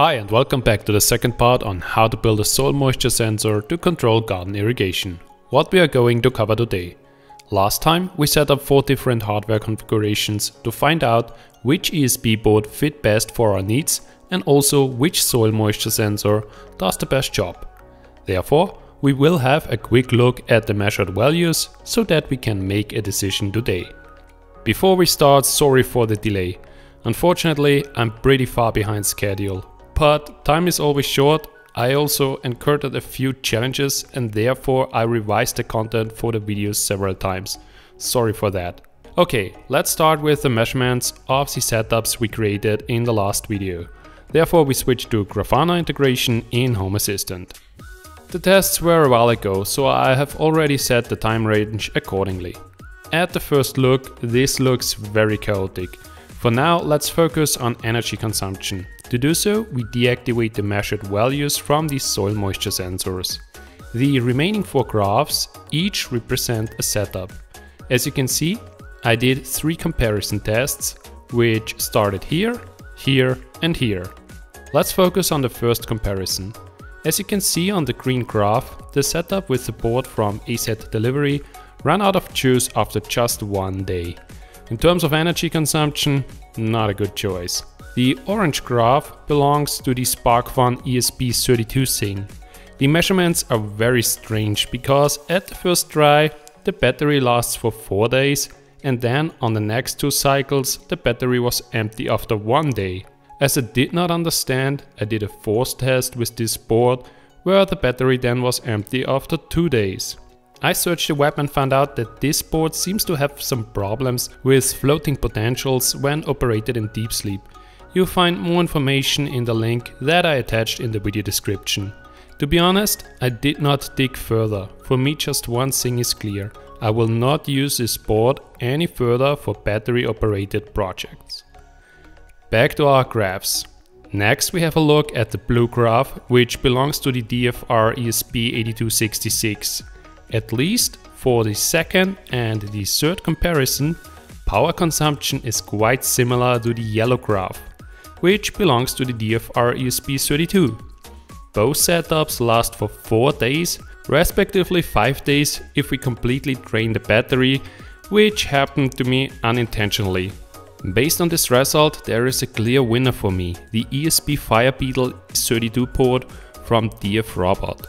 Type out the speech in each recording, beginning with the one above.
Hi and welcome back to the second part on how to build a soil moisture sensor to control garden irrigation. What we are going to cover today. Last time we set up 4 different hardware configurations to find out which ESP board fit best for our needs and also which soil moisture sensor does the best job. Therefore, we will have a quick look at the measured values so that we can make a decision today. Before we start, sorry for the delay. Unfortunately, I'm pretty far behind schedule but time is always short. I also encountered a few challenges and therefore I revised the content for the videos several times. Sorry for that. Okay, let's start with the measurements of the setups we created in the last video. Therefore we switched to Grafana integration in Home Assistant. The tests were a while ago, so I have already set the time range accordingly. At the first look, this looks very chaotic. For now, let's focus on energy consumption. To do so, we deactivate the measured values from these soil moisture sensors. The remaining four graphs each represent a setup. As you can see, I did three comparison tests, which started here, here and here. Let's focus on the first comparison. As you can see on the green graph, the setup with support from AZ Delivery ran out of juice after just one day. In terms of energy consumption, not a good choice. The orange graph belongs to the SparkFun ESP32 thing. The measurements are very strange because at the first try the battery lasts for 4 days and then on the next two cycles the battery was empty after one day. As I did not understand, I did a force test with this board where the battery then was empty after 2 days. I searched the web and found out that this board seems to have some problems with floating potentials when operated in deep sleep. You'll find more information in the link that I attached in the video description. To be honest, I did not dig further. For me just one thing is clear. I will not use this board any further for battery operated projects. Back to our graphs. Next we have a look at the blue graph, which belongs to the DFR ESP8266. At least for the second and the third comparison, power consumption is quite similar to the yellow graph which belongs to the DFR ESP32. Both setups last for 4 days, respectively 5 days if we completely drain the battery, which happened to me unintentionally. Based on this result, there is a clear winner for me, the ESP Firebeetle 32 port from DF Robot.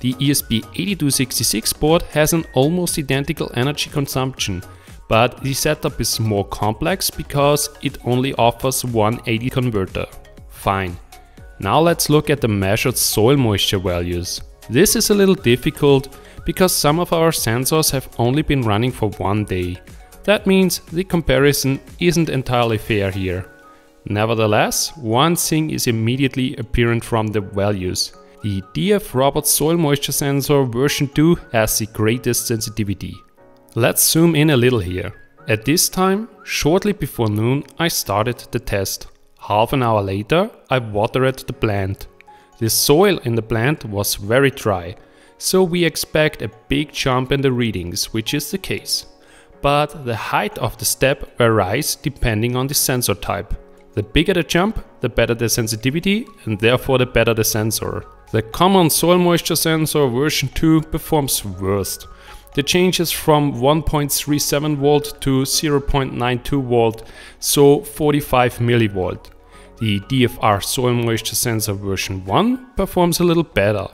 The ESP8266 port has an almost identical energy consumption, but the setup is more complex because it only offers one AD converter. Fine. Now let's look at the measured soil moisture values. This is a little difficult because some of our sensors have only been running for one day. That means the comparison isn't entirely fair here. Nevertheless, one thing is immediately apparent from the values. The DF Robot Soil Moisture Sensor version 2 has the greatest sensitivity. Let's zoom in a little here. At this time, shortly before noon, I started the test. Half an hour later, I watered the plant. The soil in the plant was very dry, so we expect a big jump in the readings, which is the case. But the height of the step varies depending on the sensor type. The bigger the jump, the better the sensitivity and therefore the better the sensor. The common soil moisture sensor version 2 performs worst. The change is from 1.37 volt to 0.92 volt, so 45 millivolt. The DFR soil moisture sensor version 1 performs a little better.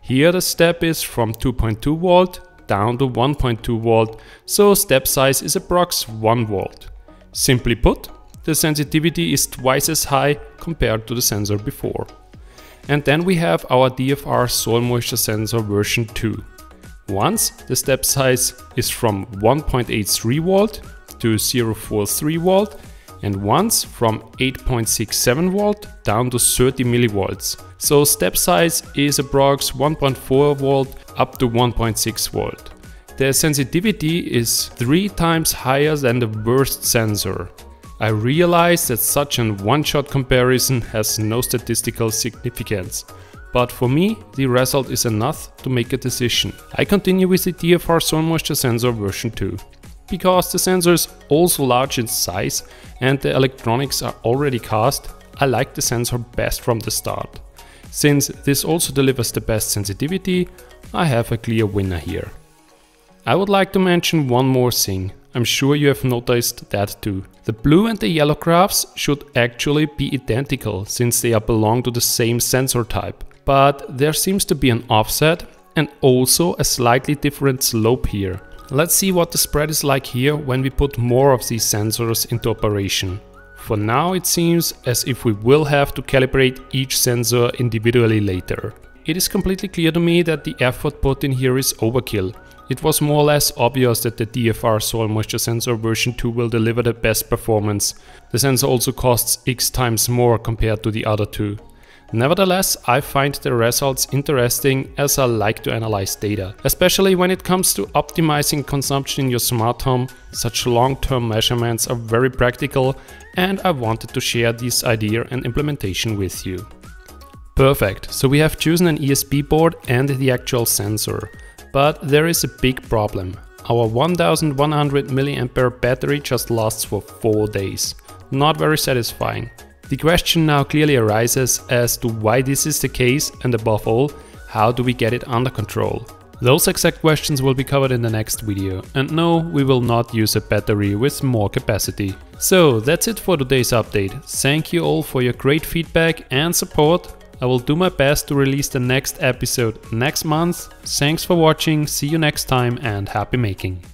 Here the step is from 2.2 volt down to 1.2 volt, so step size is approx 1 volt. Simply put, the sensitivity is twice as high compared to the sensor before. And then we have our DFR soil moisture sensor version 2. Once the step size is from 1.83 volt to 0.43 volt and once from 8.67 volt down to 30 millivolts. So step size is approx 1.4 volt up to 1.6 volt. The sensitivity is 3 times higher than the worst sensor. I realize that such an one-shot comparison has no statistical significance, but for me, the result is enough to make a decision. I continue with the DFR Soil Moisture Sensor version 2. Because the sensor is also large in size and the electronics are already cast, I like the sensor best from the start. Since this also delivers the best sensitivity, I have a clear winner here. I would like to mention one more thing. I'm sure you have noticed that too. The blue and the yellow graphs should actually be identical since they are belong to the same sensor type. But there seems to be an offset and also a slightly different slope here. Let's see what the spread is like here when we put more of these sensors into operation. For now it seems as if we will have to calibrate each sensor individually later. It is completely clear to me that the effort put in here is overkill. It was more or less obvious that the DFR Soil Moisture Sensor version 2 will deliver the best performance. The sensor also costs x times more compared to the other two. Nevertheless, I find the results interesting as I like to analyze data. Especially when it comes to optimizing consumption in your smart home, such long-term measurements are very practical and I wanted to share this idea and implementation with you. Perfect, so we have chosen an ESP board and the actual sensor. But there is a big problem. Our 1100 mAh battery just lasts for 4 days. Not very satisfying. The question now clearly arises as to why this is the case and above all, how do we get it under control? Those exact questions will be covered in the next video. And no, we will not use a battery with more capacity. So that's it for today's update. Thank you all for your great feedback and support. I will do my best to release the next episode next month. Thanks for watching, see you next time and happy making.